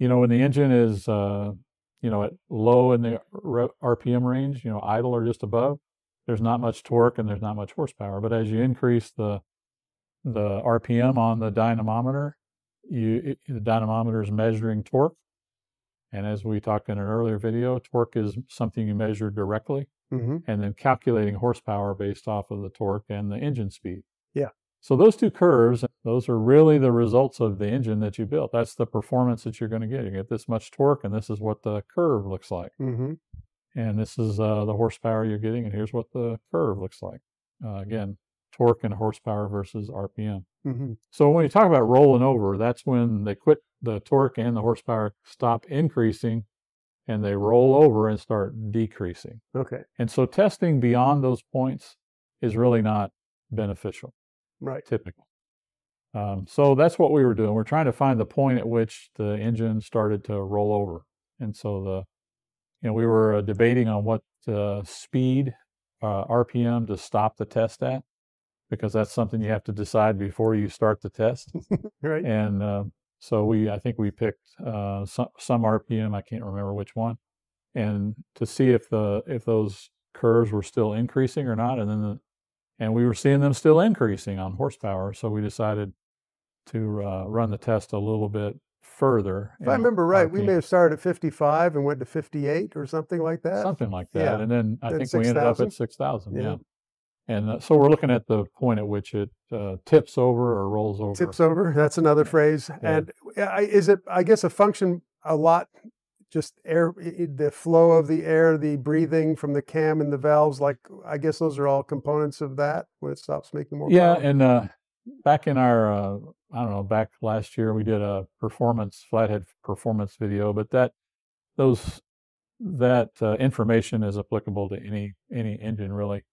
you know, when the engine is, uh, you know, at low in the RPM range, you know, idle or just above, there's not much torque and there's not much horsepower. But as you increase the the RPM on the dynamometer, you it, the dynamometer is measuring torque. And as we talked in an earlier video, torque is something you measure directly, hmm and then calculating horsepower based off of the torque and the engine speed. Yeah. So those two curves, those are really the results of the engine that you built. That's the performance that you're going to get. You get this much torque, and this is what the curve looks like. hmm And this is uh, the horsepower you're getting, and here's what the curve looks like. Uh, again, torque and horsepower versus RPM. hmm So when you talk about rolling over, that's when they quit the torque and the horsepower stop increasing and they roll over and start decreasing. Okay. And so testing beyond those points is really not beneficial, Right. typically. Um, so that's what we were doing. We're trying to find the point at which the engine started to roll over. And so the, you know, we were uh, debating on what uh, speed, uh, RPM to stop the test at, because that's something you have to decide before you start the test. Right. And uh, so we, I think we picked uh, some some RPM. I can't remember which one, and to see if the if those curves were still increasing or not. And then the, and we were seeing them still increasing on horsepower. So we decided to uh, run the test a little bit further. If I remember right, we may have started at 55 and went to 58 or something like that. something like that. Yeah. And then I Then think we ended up at six thousand. Yeah. Yeah. And uh, so we're looking at the point at which it uh, tips over or rolls over. Tips over. That's another phrase. Yeah. And is it, I guess, a function a lot, just air, the flow of the air, the breathing from the cam and the valves? Like, I guess those are all components of that when it stops making more Yeah, power. and uh, back in our, uh, I don't know, back last year we did a performance flathead performance video, but that those that uh, information is applicable to any any engine really.